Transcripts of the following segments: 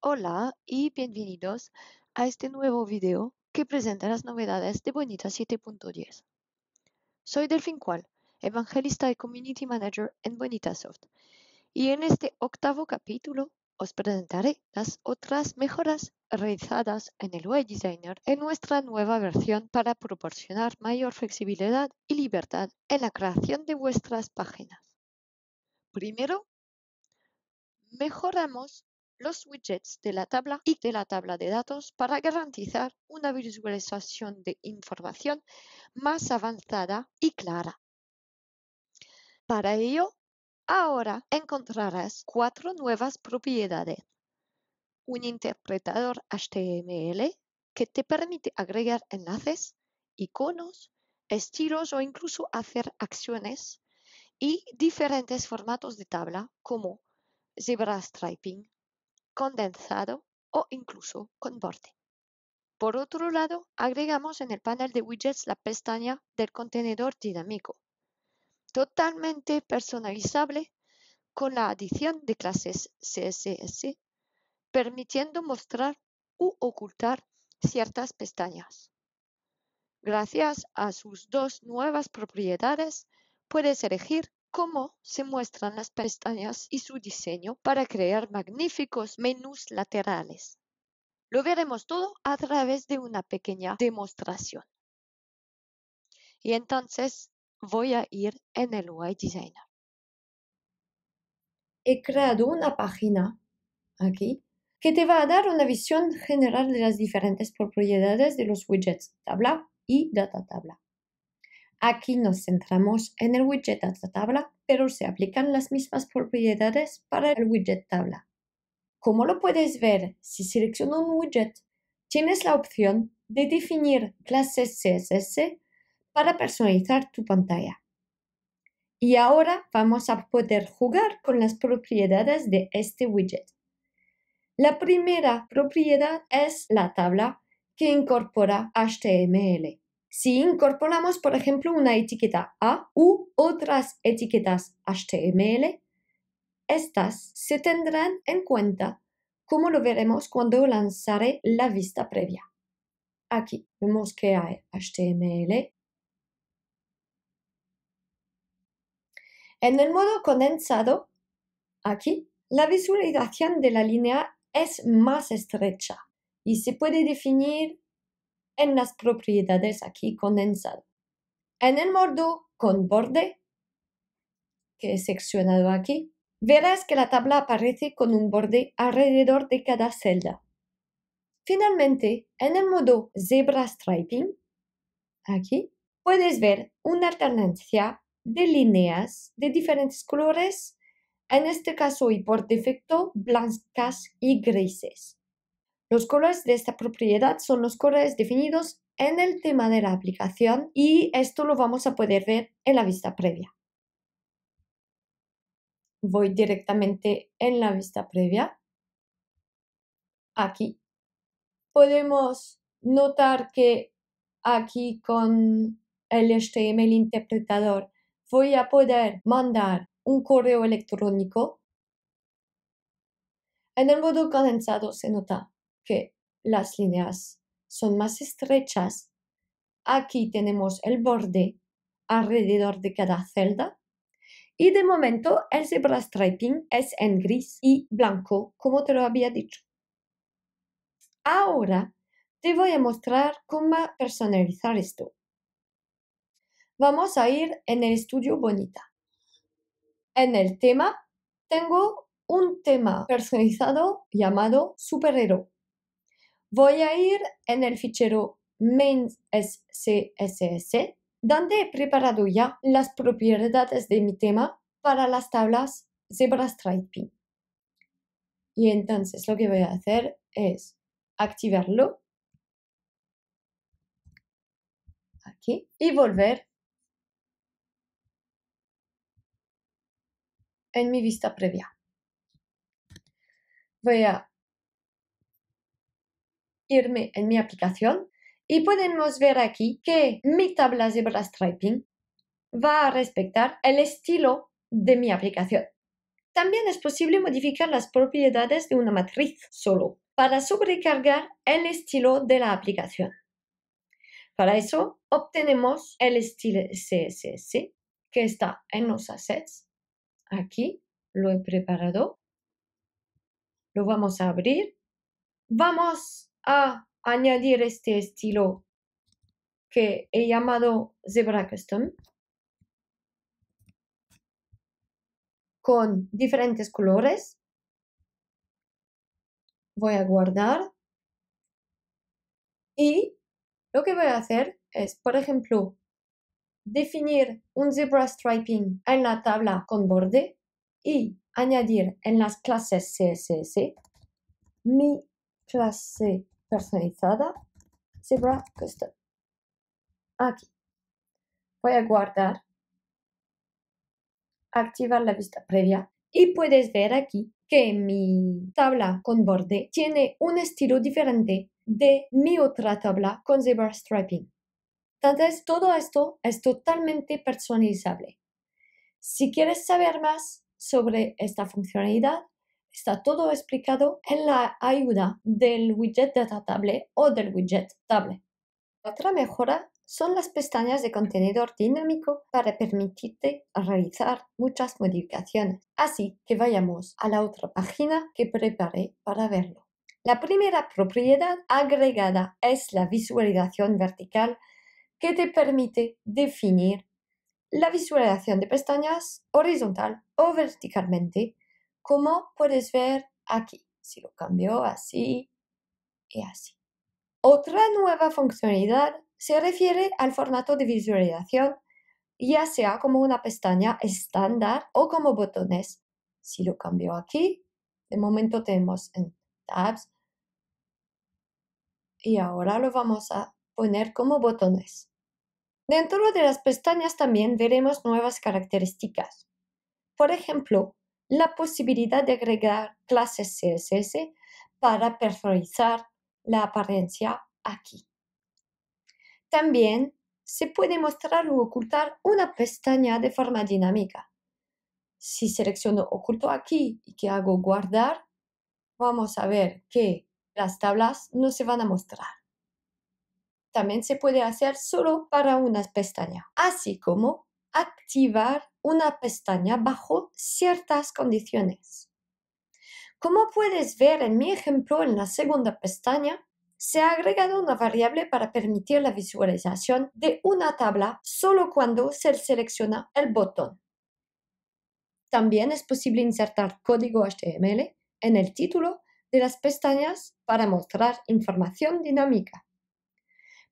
Hola y bienvenidos a este nuevo video que presenta las novedades de Bonita 7.10. Soy Delfín Cual, evangelista y community manager en Bonitasoft, y en este octavo capítulo os presentaré las otras mejoras realizadas en el UI Designer en nuestra nueva versión para proporcionar mayor flexibilidad y libertad en la creación de vuestras páginas. Primero, mejoramos los widgets de la tabla y de la tabla de datos para garantizar una visualización de información más avanzada y clara. Para ello, ahora encontrarás cuatro nuevas propiedades. Un interpretador HTML que te permite agregar enlaces, iconos, estilos o incluso hacer acciones y diferentes formatos de tabla como zebra striping, condensado o incluso con borde. Por otro lado, agregamos en el panel de widgets la pestaña del contenedor dinámico, totalmente personalizable con la adición de clases CSS, permitiendo mostrar u ocultar ciertas pestañas. Gracias a sus dos nuevas propiedades, puedes elegir cómo se muestran las pestañas y su diseño para crear magníficos menús laterales. Lo veremos todo a través de una pequeña demostración. Y entonces voy a ir en el UI Designer. He creado una página aquí que te va a dar una visión general de las diferentes propiedades de los widgets tabla y data tabla. Aquí nos centramos en el widget data tabla, pero se aplican las mismas propiedades para el widget tabla. Como lo puedes ver, si selecciono un widget, tienes la opción de definir clases CSS para personalizar tu pantalla. Y ahora vamos a poder jugar con las propiedades de este widget. La primera propiedad es la tabla que incorpora HTML. Si incorporamos, por ejemplo, una etiqueta A u otras etiquetas HTML, estas se tendrán en cuenta como lo veremos cuando lanzaré la vista previa. Aquí vemos que hay HTML. En el modo condensado, aquí, la visualización de la línea es más estrecha y se puede definir en las propiedades aquí condensado. En el modo con borde, que he seccionado aquí, verás que la tabla aparece con un borde alrededor de cada celda. Finalmente, en el modo zebra striping, aquí, puedes ver una alternancia de líneas de diferentes colores, en este caso y por defecto blancas y grises. Los colores de esta propiedad son los colores definidos en el tema de la aplicación y esto lo vamos a poder ver en la vista previa. Voy directamente en la vista previa. Aquí. Podemos notar que aquí con el HTML interpretador voy a poder mandar un correo electrónico. En el modo condensado se nota que las líneas son más estrechas. Aquí tenemos el borde alrededor de cada celda. Y de momento el zebra striping es en gris y blanco, como te lo había dicho. Ahora te voy a mostrar cómo personalizar esto. Vamos a ir en el estudio Bonita. En el tema tengo un tema personalizado llamado superhéroe. Voy a ir en el fichero main.scss, donde he preparado ya las propiedades de mi tema para las tablas Zebra Striping. Y entonces lo que voy a hacer es activarlo aquí y volver en mi vista previa. Voy a irme en mi aplicación y podemos ver aquí que mi tabla Zebra Striping va a respetar el estilo de mi aplicación. También es posible modificar las propiedades de una matriz solo para sobrecargar el estilo de la aplicación. Para eso obtenemos el estilo CSS que está en los assets. Aquí lo he preparado. Lo vamos a abrir. Vamos a añadir este estilo que he llamado Zebra Custom con diferentes colores. Voy a guardar y lo que voy a hacer es, por ejemplo, definir un zebra striping en la tabla con borde y añadir en las clases CSS mi clase personalizada Zebra Custom. Aquí. Voy a guardar, activar la vista previa y puedes ver aquí que mi tabla con borde tiene un estilo diferente de mi otra tabla con zebra striping. Entonces, todo esto es totalmente personalizable. Si quieres saber más sobre esta funcionalidad, está todo explicado en la ayuda del widget Data Table o del widget Table. Otra mejora son las pestañas de contenedor dinámico para permitirte realizar muchas modificaciones. Así que vayamos a la otra página que preparé para verlo. La primera propiedad agregada es la visualización vertical que te permite definir la visualización de pestañas horizontal o verticalmente, como puedes ver aquí. Si lo cambio así y así. Otra nueva funcionalidad se refiere al formato de visualización, ya sea como una pestaña estándar o como botones. Si lo cambio aquí, de momento tenemos en tabs y ahora lo vamos a poner como botones. Dentro de las pestañas también veremos nuevas características. Por ejemplo, la posibilidad de agregar clases CSS para personalizar la apariencia aquí. También se puede mostrar o ocultar una pestaña de forma dinámica. Si selecciono oculto aquí y que hago guardar, vamos a ver que las tablas no se van a mostrar. También se puede hacer solo para una pestaña, así como activar una pestaña bajo ciertas condiciones. Como puedes ver en mi ejemplo en la segunda pestaña, se ha agregado una variable para permitir la visualización de una tabla solo cuando se selecciona el botón. También es posible insertar código HTML en el título de las pestañas para mostrar información dinámica.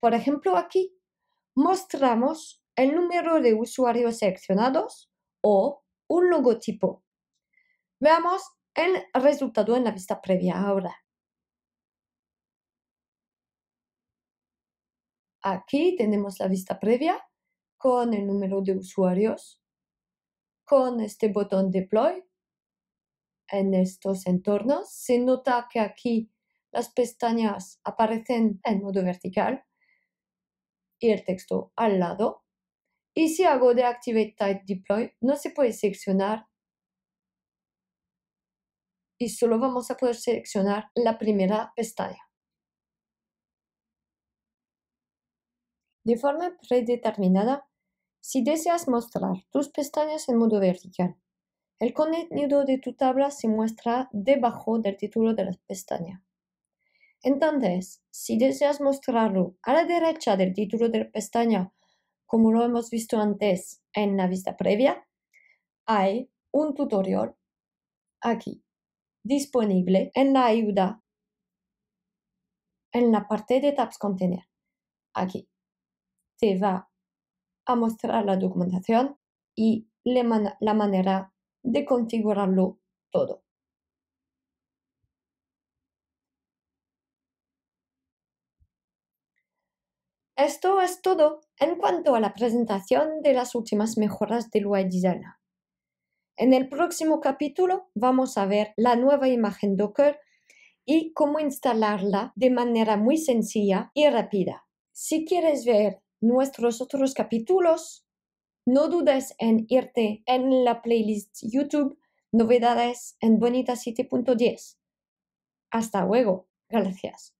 Por ejemplo, aquí mostramos el número de usuarios seleccionados o un logotipo. Veamos el resultado en la vista previa ahora. Aquí tenemos la vista previa con el número de usuarios, con este botón deploy en estos entornos. Se nota que aquí las pestañas aparecen en modo vertical y el texto al lado. Y si hago de Activate Type Deploy, no se puede seleccionar y solo vamos a poder seleccionar la primera pestaña. de forma predeterminada si deseas mostrar tus pestañas en modo vertical. El contenido de tu tabla se muestra debajo del título de la pestaña. Entonces, si deseas mostrarlo a la derecha del título de la pestaña, como lo hemos visto antes en la vista previa, hay un tutorial aquí disponible en la ayuda en la parte de Tabs Contener. Aquí te va a mostrar la documentación y la manera de configurarlo todo. Esto es todo en cuanto a la presentación de las últimas mejoras del UI. En el próximo capítulo vamos a ver la nueva imagen Docker y cómo instalarla de manera muy sencilla y rápida. Si quieres ver nuestros otros capítulos, no dudes en irte en la playlist YouTube novedades en bonitacity.10. Hasta luego. Gracias.